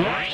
What?